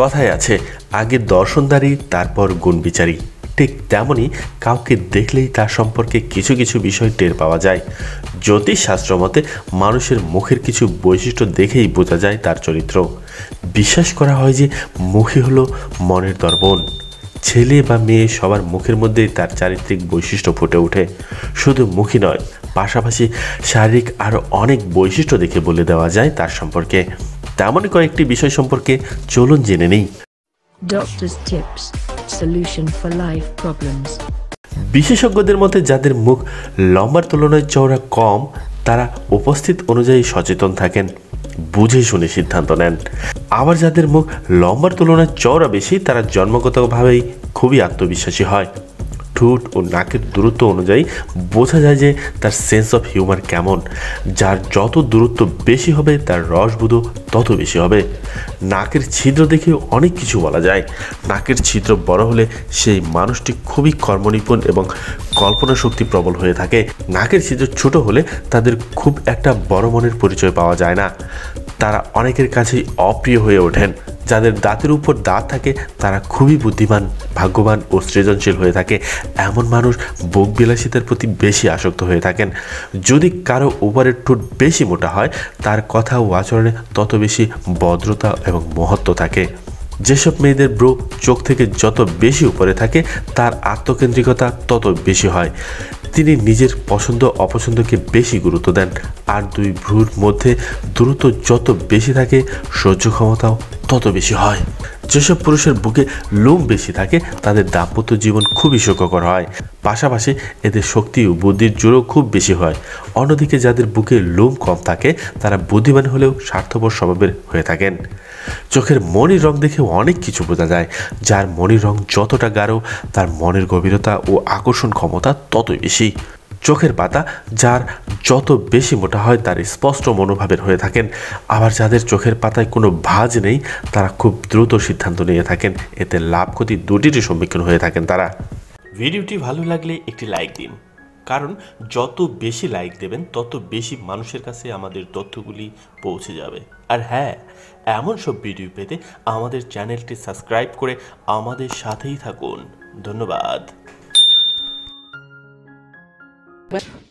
কথায় আছে, আগে দর্শনদারি, তারপর গুণ বিচারী ঠিক তেমনই কাউকে দেখলেই তার সম্পর্কে কিছু কিছু বিষয় টের পাওয়া যায়। জ্যোতিষশাস্ত্র মতে মানুষের মুখের কিছু বৈশিষ্ট্য দেখেই বোঝা যায় তার চরিত্র। বিশ্বাস করা হয় যে মুখে হলো মনের দর্পণ। ছেলে বা মেয়ে সবার মুখের মধ্যেই তার চারিত্রিক বৈশিষ্ট্য ফুটে ওঠে। শুধু মুখই নয়, পাশাপাশি শারীরিক আরও অনেক বৈশিষ্ট্য দেখে বলে দেওয়া যায় তার সম্পর্কে। তেমনই কয়েকটি বিষয় সম্পর্কে চলুন জেনে নেই. বিশেষজ্ঞদের মতে যাদের মুখ লম্বার তুলনায় চওড়া কম তারা উপস্থিত অনুযায়ী সচেতন থাকেন বুঝে শুনে সিদ্ধান্ত নেন। আবার যাদের মুখ লম্বার তুলনায় চওড়া বেশি তারা জন্মগতভাবেই খুবই আত্মবিশ্বাসী হয়। ঠোঁট ও নাকের দূরত্ব অনুযায়ী বোঝা যায় যে তার সেন্স অফ হিউমার কেমন। যার যত দূরত্ব বেশি হবে, তার রসবোধও তত বেশি হবে। নাকের ছিদ্র দেখে অনেক কিছু বলা যায়। নাকের ছিদ্র বড় হলে সেই মানুষটি খুবই কর্মনিপুণ এবং কল্পনা শক্তি প্রবল হয়ে থাকে। নাকের ছিদ্র ছোট হলে তাদের খুব একটা বড় মনের পরিচয় পাওয়া যায় না। তারা অনেকের কাছেই অপ্রিয় হয়ে ওঠেন। যাদের দাঁতের উপর দাঁত থাকে, তারা খুবই বুদ্ধিমান, ভাগ্যবান ও সৃজনশীল হয়ে থাকে। এমন মানুষ বিলাসিতার প্রতি বেশি আসক্ত হয়ে থাকেন। যদি কারও উপরের ঠোঁট বেশি মোটা হয়, তার কথা ও আচরণে তত বেশি ভদ্রতা এবং মহত্ব থাকে। যেসব মেয়েদের ব্রো চোখ থেকে যত বেশি উপরে থাকে, তার আত্মকেন্দ্রিকতা তত বেশি হয়। তিনি নিজের পছন্দ, অপছন্দকে বেশি গুরুত্ব দেন। আর দুই ভ্রুর মধ্যে দ্রুত যত বেশি থাকে, সহ্য ক্ষমতাও তত বেশি হয়। যেসব পুরুষের বুকে লোম বেশি থাকে, তাদের দাম্পত্য জীবন খুবই সুখকর হয়। পাশাপাশি এদের শক্তি ও বুদ্ধির জোরও খুব বেশি হয়। অন্যদিকে যাদের বুকে লোম কম থাকে, তারা বুদ্ধিমান হলেও স্বার্থপর স্বভাবের হয়ে থাকেন। চোখের মনির রং দেখে অনেক কিছু বোঝা যায়। যার মনির রং যতটা গাঢ়, তার মনের গভীরতা ও আকর্ষণ ক্ষমতা ততই বেশি। চোখের পাতা, যার যত বেশি মোটা হয় তার স্পষ্ট মনোভাবের হয়ে থাকেন। আবার যাদের চোখের পাতায় কোনো ভাঁজ নেই, তারা খুব দ্রুত সিদ্ধান্ত নিয়ে থাকেন। এতে লাভ ক্ষতি দুটিরই সম্মুখীন হয়ে থাকেন তারা। ভিডিওটি ভালো লাগলে একটি লাইক দিন। কারণ যত বেশি লাইক দেবেন, তত বেশি মানুষের কাছে আমাদের তথ্যগুলি পৌঁছে যাবে। আর হ্যাঁ এমন সব ভিডিও পেতে আমাদের চ্যানেলটি সাবস্ক্রাইব করে আমাদের সাথেই থাকুন। ধন্যবাদ। What?